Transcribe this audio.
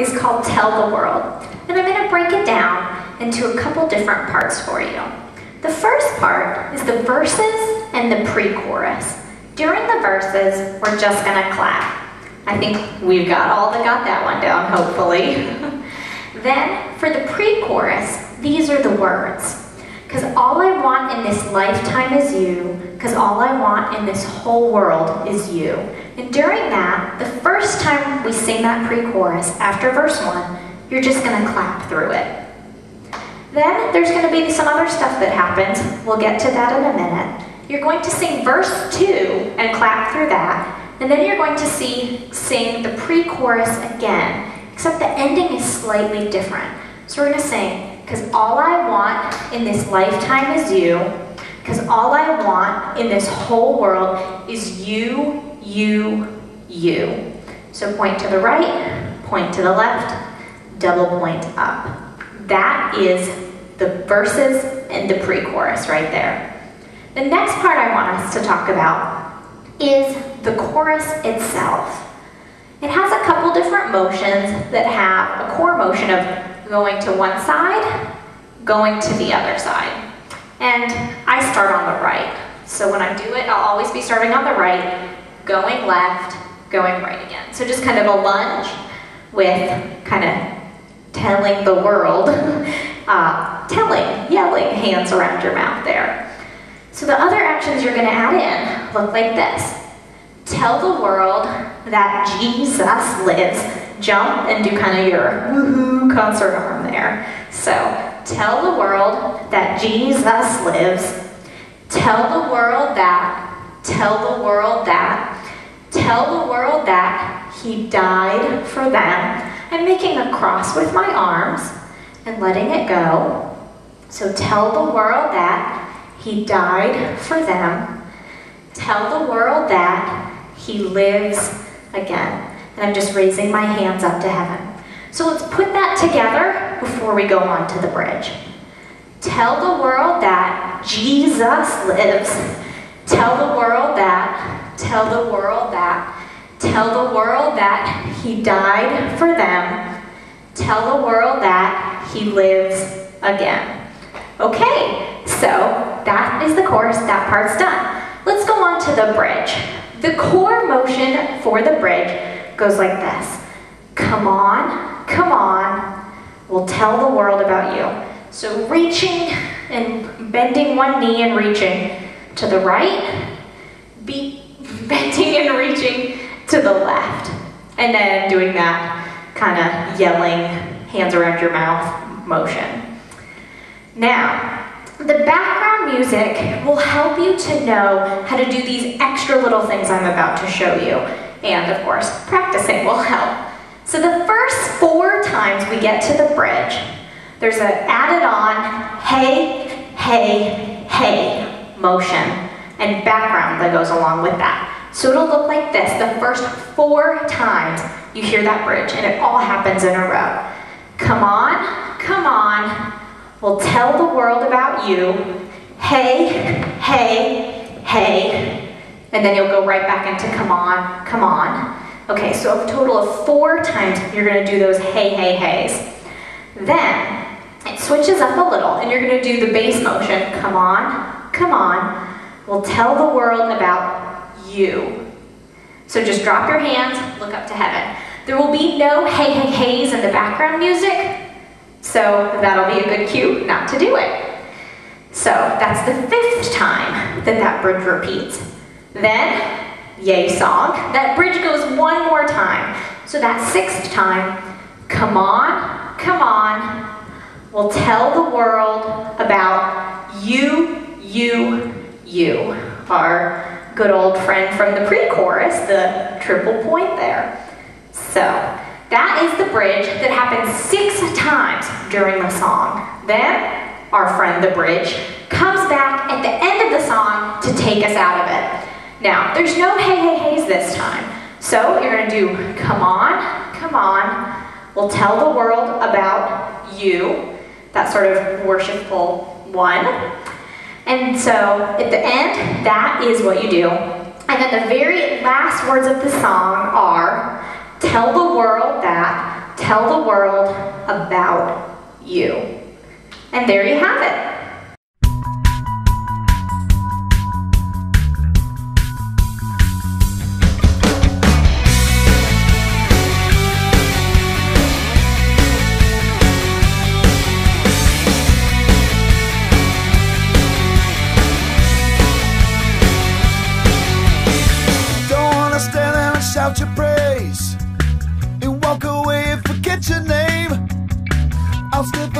is called Tell the World. And I'm going to break it down into a couple different parts for you. The first part is the verses and the pre-chorus. During the verses, we're just going to clap. I think we've got all that got that one down, hopefully. then, for the pre-chorus, these are the words. Because all I want in this lifetime is you, because all I want in this whole world is you. And during that, the first time we sing that pre-chorus, after verse 1, you're just going to clap through it. Then there's going to be some other stuff that happens. We'll get to that in a minute. You're going to sing verse 2 and clap through that. And then you're going to see, sing the pre-chorus again, except the ending is slightly different. So we're going to sing, because all I want in this lifetime is you. Because all I want in this whole world is you, you, you. So point to the right, point to the left, double point up. That is the verses and the pre-chorus right there. The next part I want us to talk about is the chorus itself. It has a couple different motions that have a core motion of going to one side, going to the other side. And I start on the right. So when I do it, I'll always be starting on the right, going left, going right again. So just kind of a lunge with kind of telling the world, uh, telling, yelling hands around your mouth there. So the other actions you're going to add in look like this. Tell the world that Jesus lives jump and do kind of your woohoo concert arm there. So tell the world that Jesus lives. Tell the world that, tell the world that, tell the world that he died for them. I'm making a cross with my arms and letting it go. So tell the world that he died for them. Tell the world that he lives again. And I'm just raising my hands up to heaven. So let's put that together before we go on to the bridge. Tell the world that Jesus lives. Tell the world that, tell the world that, tell the world that he died for them. Tell the world that he lives again. Okay, so that is the chorus, that part's done. Let's go on to the bridge. The core motion for the bridge goes like this. Come on, come on, we'll tell the world about you. So reaching and bending one knee and reaching to the right, be bending and reaching to the left. And then doing that kind of yelling, hands around your mouth motion. Now, the background music will help you to know how to do these extra little things I'm about to show you. And of course, practicing will help. So the first four times we get to the bridge, there's an added on hey, hey, hey motion and background that goes along with that. So it'll look like this the first four times you hear that bridge and it all happens in a row. Come on, come on, we'll tell the world about you. Hey, hey, hey, and then you'll go right back into come on, come on. Okay, so a total of four times you're gonna do those hey, hey, heys. Then it switches up a little and you're gonna do the base motion, come on, come on. We'll tell the world about you. So just drop your hands, look up to heaven. There will be no hey, hey, heys in the background music, so that'll be a good cue not to do it. So that's the fifth time that that bridge repeats. Then, yay song. That bridge goes one more time. So that sixth time, come on, come on, we'll tell the world about you, you, you. Our good old friend from the pre-chorus, the triple point there. So, that is the bridge that happens six times during the song. Then, our friend the bridge comes back at the end of the song to take us out of it. Now, there's no hey, hey, hey's this time. So you're going to do come on, come on. We'll tell the world about you. That sort of worshipful one. And so at the end, that is what you do. And then the very last words of the song are tell the world that, tell the world about you. And there you have it. shout your praise and walk away and forget your name. I'll slip